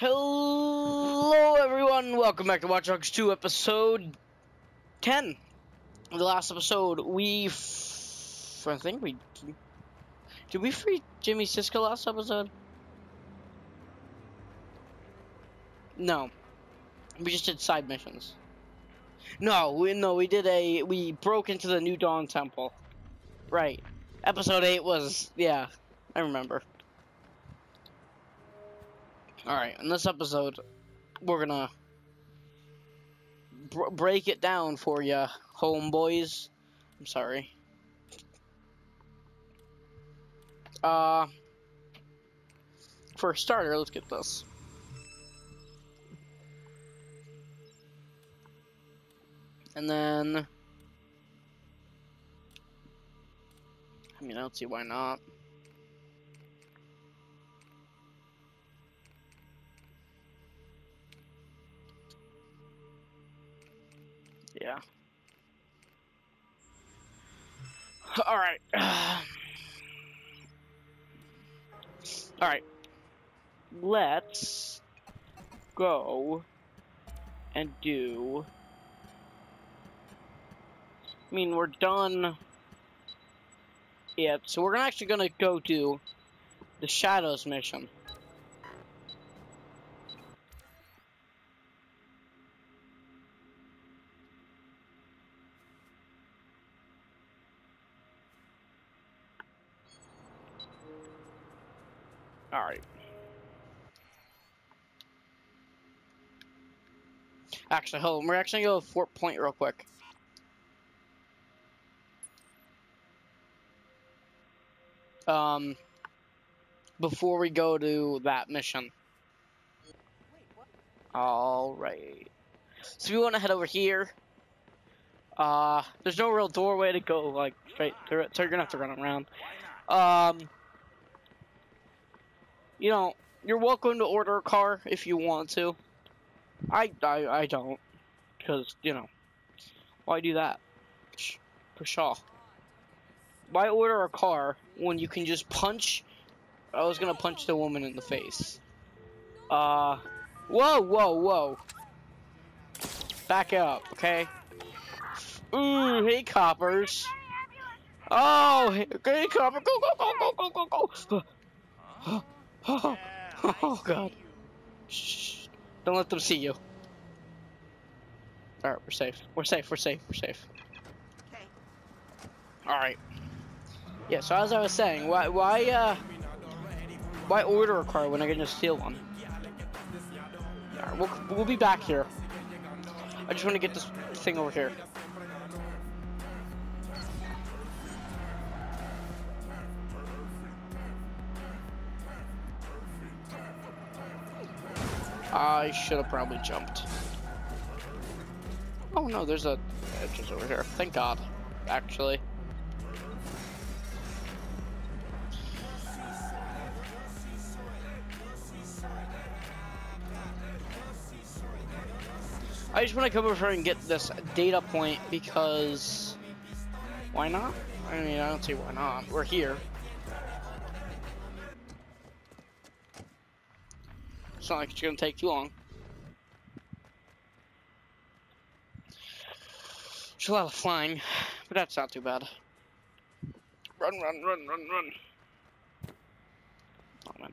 Hello, everyone. Welcome back to Watch Dogs 2, episode 10. The last episode, we. F- I think we. Did we free Jimmy Siska last episode? No. We just did side missions. No, we no, we did a we broke into the New Dawn Temple. Right. Episode 8 was yeah, I remember. Alright, in this episode, we're gonna br break it down for ya, homeboys. I'm sorry. Uh, for a starter, let's get this. And then, I mean, I don't see why not. Yeah. All right. All right. Let's go and do. I mean, we're done. Yeah, so we're actually gonna go do the Shadows mission. Alright. Actually, hold on. We're actually going to go to Fort Point real quick. Um, before we go to that mission. Alright. So we want to head over here. Uh, there's no real doorway to go, like, straight through it, so you're gonna have to run around. Um, you know, you're welcome to order a car if you want to. I, I, I don't. Because, you know, why do that? For sure. Why order a car when you can just punch? I was gonna punch the woman in the face. Uh, whoa, whoa, whoa. Back up, okay? Ooh, hey, coppers. Oh, hey, hey copper, go, go, go, go, go, go, go. Oh god. Shh. Don't let them see you. Alright, we're safe. We're safe, we're safe, we're safe. Okay. Alright. Yeah, so as I was saying, why, why, uh, why order a car when I can just steal one? Alright, we'll, we'll be back here. I just want to get this thing over here. I should have probably jumped. Oh no, there's a edges over here. Thank God, actually. I just want to come over here and get this data point because why not? I mean, I don't see why not. We're here. Not like it's gonna take too long. It's a lot of flying, but that's not too bad. Run, run, run, run, run. Oh man.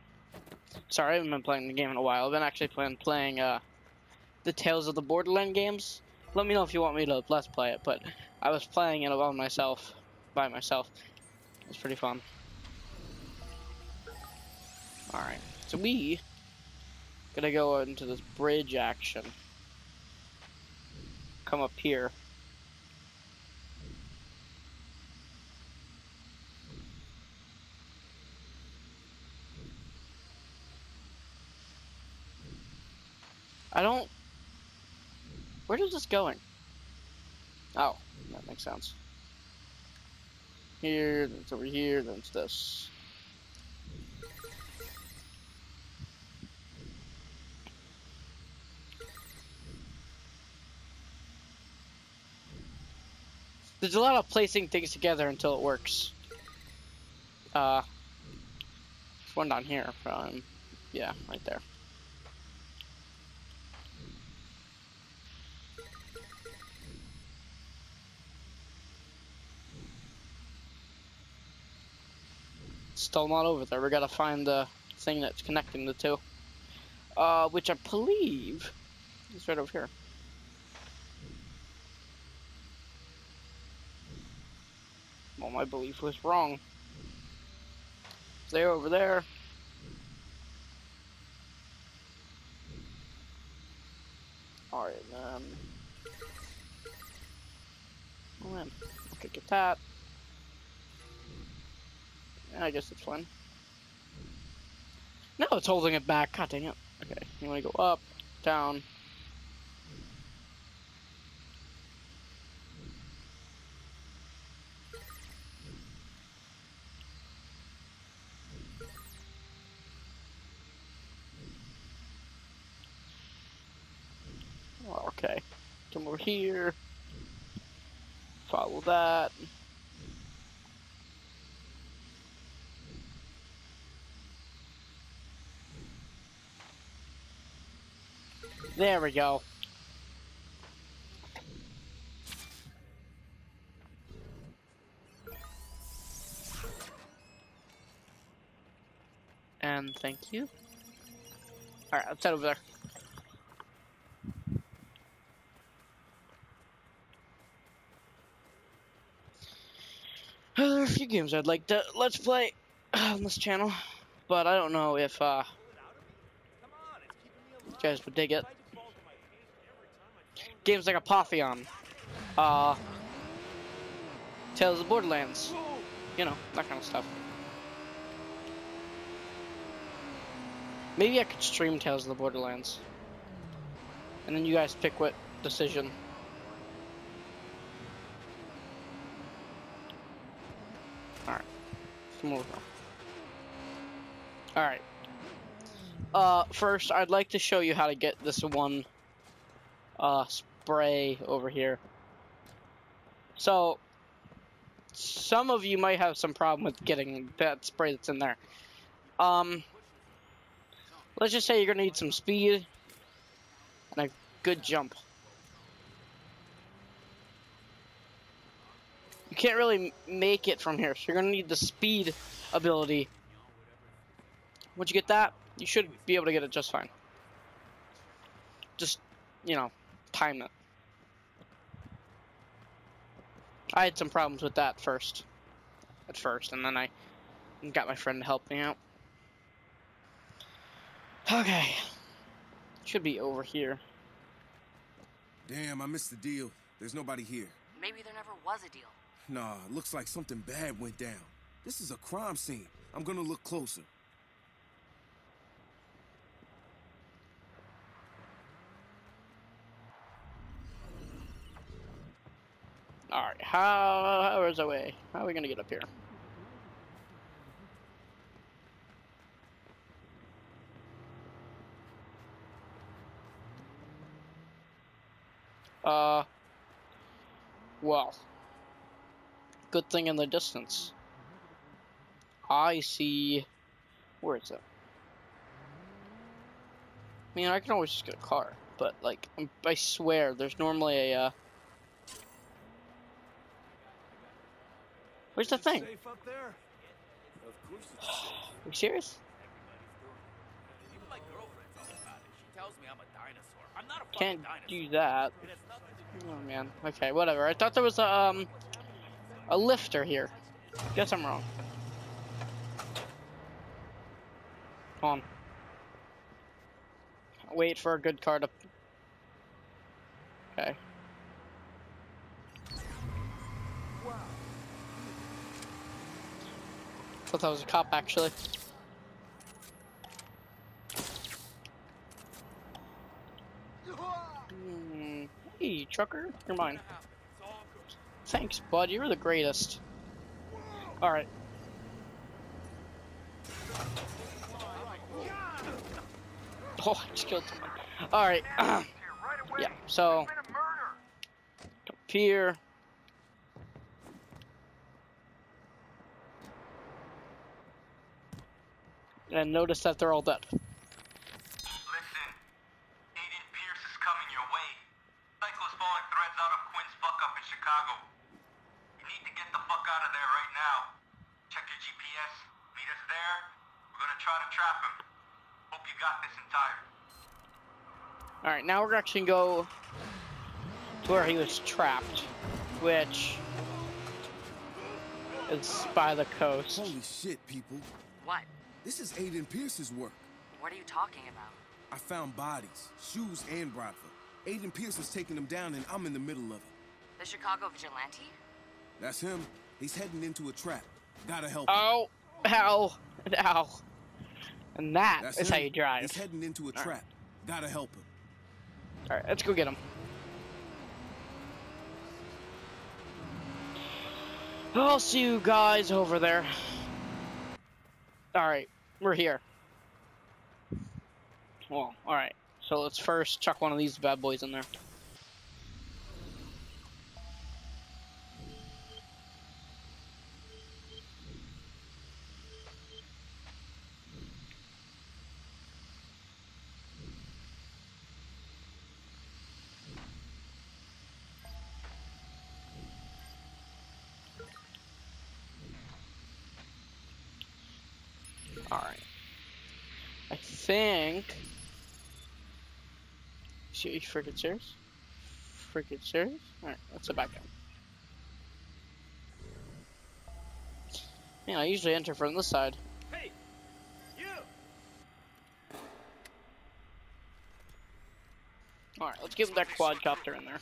Sorry, I haven't been playing the game in a while. I've been actually playing playing uh the Tales of the Borderland games. Let me know if you want me to let's play it, but I was playing it by myself by myself. It was pretty fun. Alright. So we Gonna go into this bridge action. Come up here. I don't... Where is this going? Oh, that makes sense. Here, then it's over here, then it's this. there's a lot of placing things together until it works. Uh, one down here from, yeah, right there. Still not over there. We gotta find the thing that's connecting the two. Uh, which I believe is right over here. Well, my belief was wrong. They're over there. Alright, then. Oh, man. Okay, get that. I guess it's fine. No, it's holding it back. God dang it. Okay, you want to go up, down. Okay, come over here. Follow that. There we go. And thank you. Alright, let's head over there. Uh, there are a few games I'd like to let's play on this channel, but I don't know if uh, you guys would dig it. Games like Apotheon, uh, Tales of the Borderlands, you know, that kind of stuff. Maybe I could stream Tales of the Borderlands. And then you guys pick what decision. Alright. Alright. Uh, first, I'd like to show you how to get this one, uh, spray over here. So, some of you might have some problem with getting that spray that's in there. Um, let's just say you're gonna need some speed and a good jump. Can't really make it from here, so you're gonna need the speed ability. Once you get that, you should be able to get it just fine. Just, you know, time it. I had some problems with that first. At first, and then I got my friend to help me out. Okay. Should be over here. Damn, I missed the deal. There's nobody here. Maybe there never was a deal. Nah, looks like something bad went down. This is a crime scene. I'm gonna look closer. Alright, how, how is the way? How are we gonna get up here? Uh, well, good thing in the distance. I see, where is it? I mean, I can always just get a car, but like, I swear, there's normally a, uh, Where's the thing? Safe up there? Of course it's safe. Are you serious? Even my girlfriend talks about it. She tells me I'm a dinosaur. I'm not a fucking Can't do that. It has nothing to do Oh man. Okay, whatever. I thought there was a um a lifter here. Guess I'm wrong. Hold on. Wait for a good car to. Okay. Thought that was a cop actually. Hmm. Hey, trucker, you're mine. Thanks, bud. You're the greatest. All right. Oh, I just killed someone. All right. yeah. So up here. And notice that they're all dead. Listen, Agent Pearce is coming your way. Psycho's falling threads out of Quinn's fuck up in Chicago. You need to get the fuck out of there right now. Check your GPS. Meet us Alright, now we're actually gonna go to where he was trapped, which is by the coast. Holy shit, people. What? This is Aiden Pearce's work. What are you talking about? I found bodies, shoes and Bradford. Aiden Pearce is taking them down and I'm in the middle of it. The Chicago Vigilante? That's him. He's heading into a trap. Gotta help him. Oh, ow, ow. And that That's is him. how you drive. He's heading into a trap. Gotta help him. Alright, let's go get him. I'll see you guys over there. Alright, we're here. Well, alright. So let's first chuck one of these bad boys in there. Alright. I think. Shit, you freaking serious? Freaking serious? Alright, let's go back in. Yeah, I usually enter from this side. Hey, you! Alright, let's give him that quadcopter in there.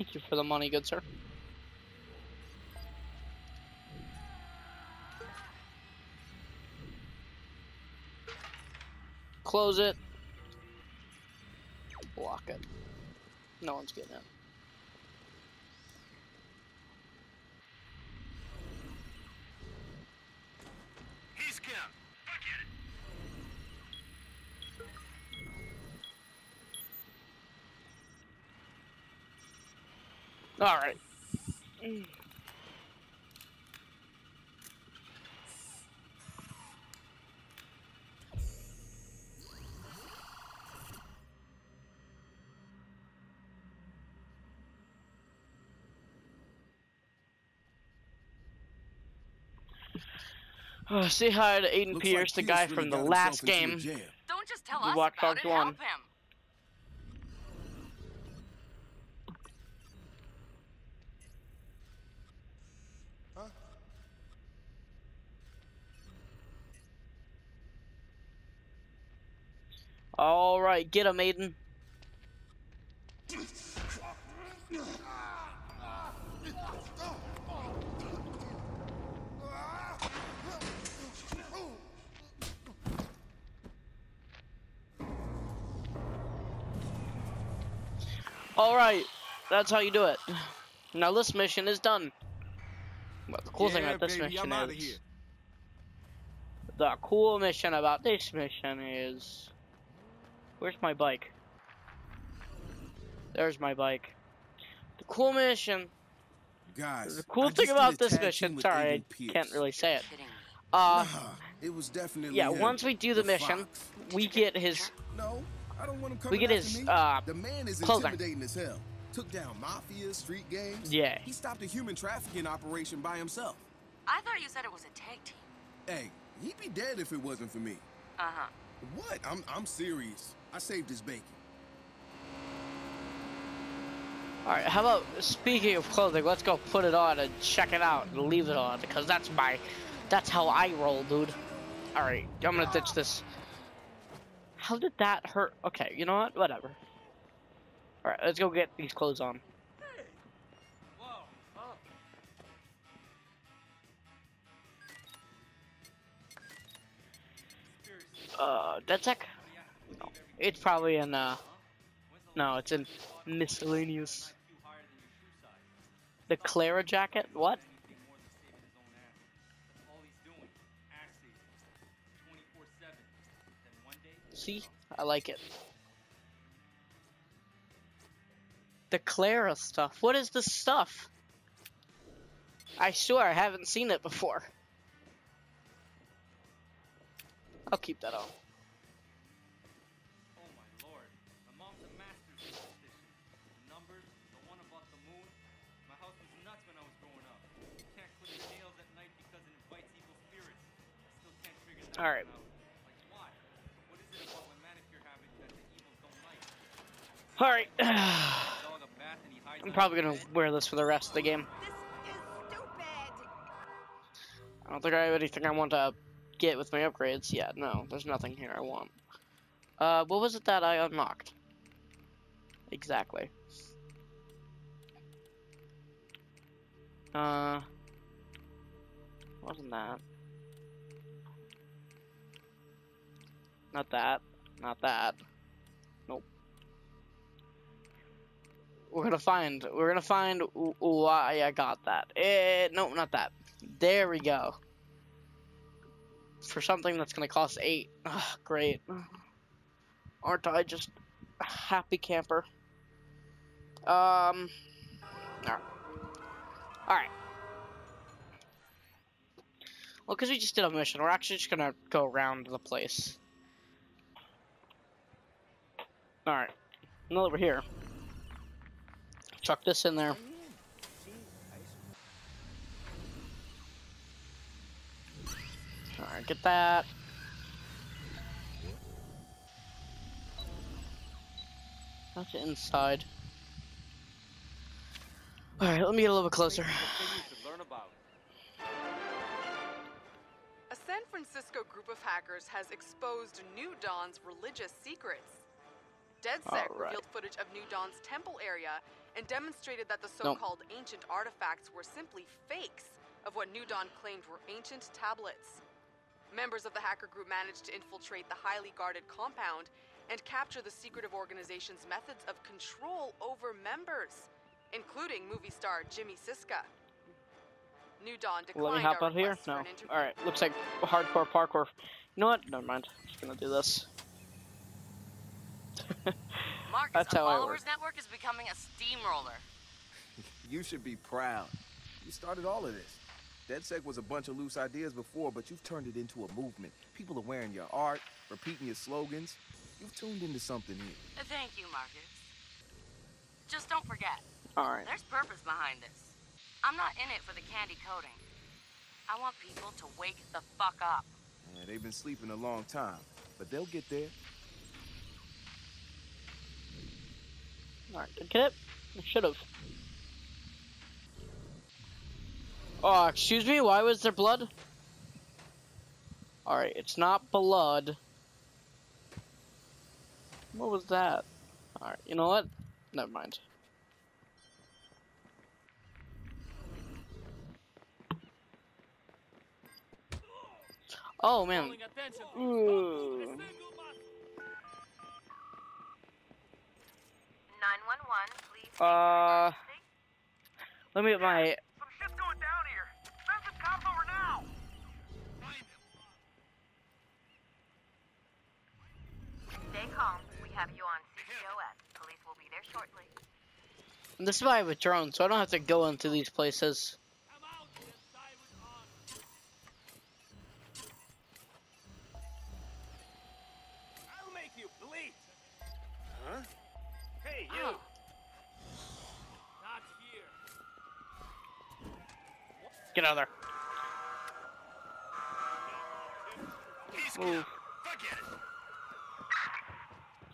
Thank you for the money, good sir. Close it. Block it. No one's getting in. All right. Uh, say hi to Aiden Looks Pearce, the guy Pearce from the last himself into a game. jam. Don't just tell us about it, help him. All right, get him, Aiden. All right, that's how you do it. Now this mission is done. But the cool thing about this baby, mission is the cool mission about this mission is where's my bike? There's my bike. The cool mission. Guys, The cool I thing just did about this mission. with Sorry, I Pearce. can't really say it. Uh, Nah, it was definitely yeah. him, Once we do the mission, Fox. we get his. No, I don't want him coming We get his uh The man is clothing. intimidating as hell. Took down mafia, street gangs. Yeah. He stopped a human trafficking operation by himself. I thought you said it was a tag team. Hey, he'd be dead if it wasn't for me. Uh-huh. What? I'm I'm serious. I saved his bacon. All right. How about speaking of clothing? Let's go put it on and check it out and leave it on because that's my, that's how I roll, dude. All right. I'm gonna ditch this. How did that hurt? Okay. You know what? Whatever. All right. Let's go get these clothes on. Uh, DedSec? No. It's probably in, uh, no, it's in miscellaneous. The Clara jacket? What? See? I like it. The Clara stuff. What is this stuff? I swear I haven't seen it before. I'll keep that on. All right. All right. I'm probably gonna wear this for the rest of the game. I don't think I have anything I want to get with my upgrades. Yeah, no, there's nothing here I want. Uh, what was it that I unlocked? Exactly. Uh, wasn't that? Not that. Not that. Nope. We're gonna find. We're gonna find why I got that. Eh, no, not that. There we go. For something that's gonna cost eight. Ugh, great. Aren't I just a happy camper? Um. Alright. Alright. Well, because we just did a mission, we're actually just gonna go around the place. Alright. Now that we're here, chuck this in there. Alright, get that. That's inside. Alright, let me get a little bit closer. A San Francisco group of hackers has exposed New Dawn's religious secrets. DedSec Alright. revealed footage of New Dawn's temple area and demonstrated that the so-called ancient artifacts were simply fakes of what New Dawn claimed were ancient tablets. Members of the hacker group managed to infiltrate the highly guarded compound and capture the secretive organization's methods of control over members, including movie star Jimmy Siska. New Dawn declined Let me hop our out here. No. Alright, looks like hardcore parkour. You know what? Never mind. Just gonna do this. Marcus, That's our how I followers work. network is becoming a steamroller. You should be proud. You started all of this. DedSec was a bunch of loose ideas before, but you've turned it into a movement. People are wearing your art, repeating your slogans. You've tuned into something here. Thank you, Marcus. Just don't forget, Alright. there's purpose behind this. I'm not in it for the candy coating. I want people to wake the fuck up. Yeah, they've been sleeping a long time, but they'll get there. Alright, did I get it? I should've. Oh, excuse me? Why was there blood? Alright, it's not blood. What was that? Alright, you know what? Never mind. Oh man. Ooh. 911, please. Uh, let me get my. Some shit's going down here. Send some cops over now. Stay calm. We have you on ctOS. Police will be there shortly. This is why I have a drone, so I don't have to go into these places. Get out of there. Move.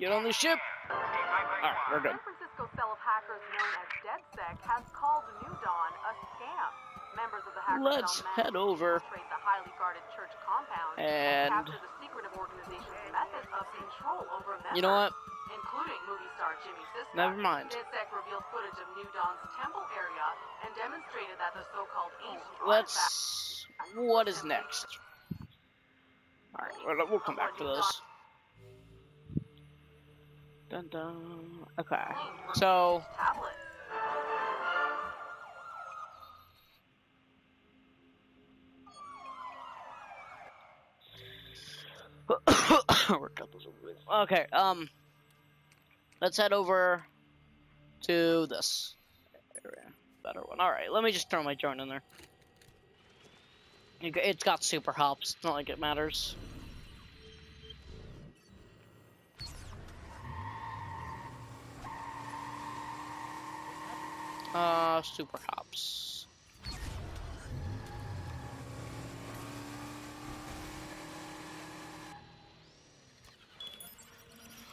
Get on the ship. Alright, we're good. San Francisco cell of hackers known as DedSec has called New Dawn a scam. Members of the hacker Let's head over infiltrate the highly guarded church compound and- capture the secretive organization's methods of control over members, You know what? Including movie star Jimmy Siska. Never mind. DedSec revealed footage of New Dawn's temple area and demonstrated that the so-called ancient Let's. What is next? Alright, we'll, we'll come back to those. Dun dun. Okay. So. Work out those. Okay, um. Let's head over to this area. Better one. Alright, let me just throw my drone in there. It's got super hops. It's not like it matters. Uh, super hops.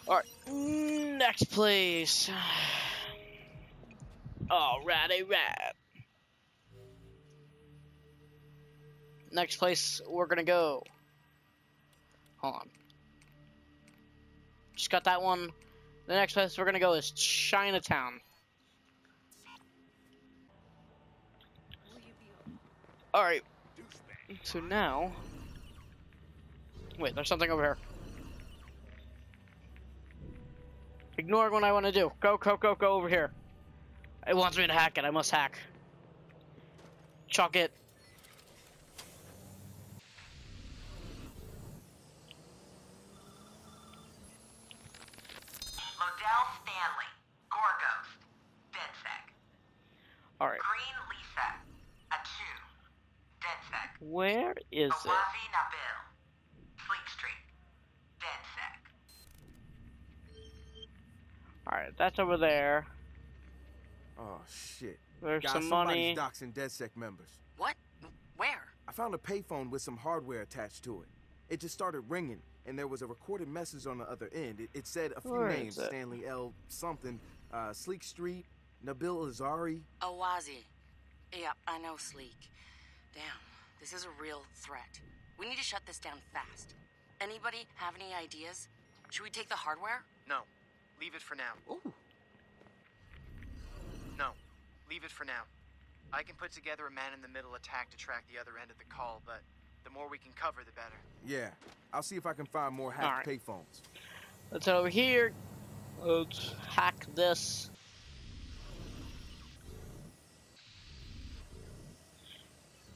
Alright. Mm -hmm. Next place. Alrighty, right. Next place we're gonna go. Hold on. Just got that one. The next place we're gonna go is Chinatown. Alright. So now. Wait, there's something over here. Ignore what I want to do. Go, go, go, go over here. It wants me to hack it. I must hack. Chuck it. Lodell Stanley, Gorgos, DedSec. Alright. Green Lisa, Achu, DedSec. Where is it? Awazi Nabil, Fleet Street, DedSec. Alright, that's over there. Oh shit. There's Guys, some somebody's money. doxing DedSec members. What? Where? I found a payphone with some hardware attached to it. It just started ringing, and there was a recorded message on the other end. It, it said a few Where is names. Stanley L. something, uh, Sleek Street, Nabil Azari. Awazi. Yeah, I know Sleek. Damn, this is a real threat. We need to shut this down fast. Anybody have any ideas? Should we take the hardware? No. Leave it for now. Ooh. No. Leave it for now. I can put together a man-in-the-middle attack to track the other end of the call, but the more we can cover, the better. Yeah, I'll see if I can find more hacked Alright. payphones. Let's head over here. Let's hack this.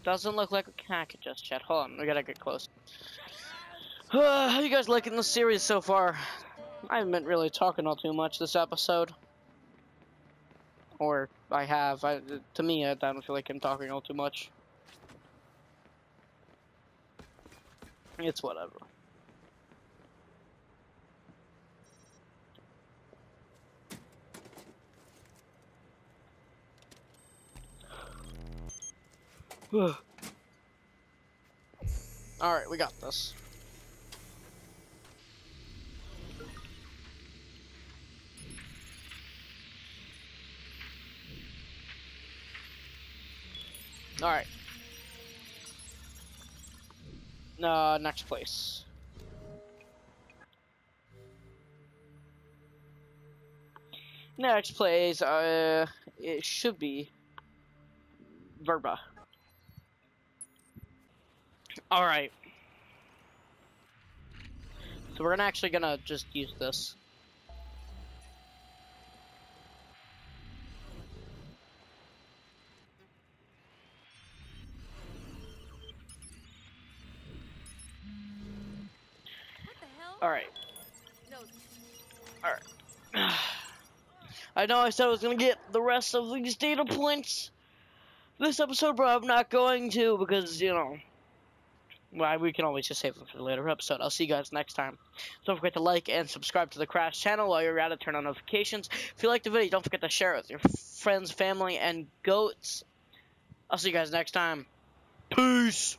Doesn't look like we can hack it just yet. Hold on, we gotta get close. how you guys liking the series so far? I haven't been really talking all too much this episode. Or I have. I, to me, I don't feel like I'm talking all too much. It's whatever. Alright, we got this. Alright. Uh, next place. Next place, uh, it should be Verba. Alright. So we're gonna actually gonna just use this. Alright. Alright. I know I said I was gonna get the rest of these data points this episode, but I'm not going to because, you know, well, we can always just save them for the later episode. I'll see you guys next time. Don't forget to like and subscribe to the Crash channel while you're at it. Turn on notifications. If you like the video, don't forget to share it with your friends, family, and goats. I'll see you guys next time. Peace.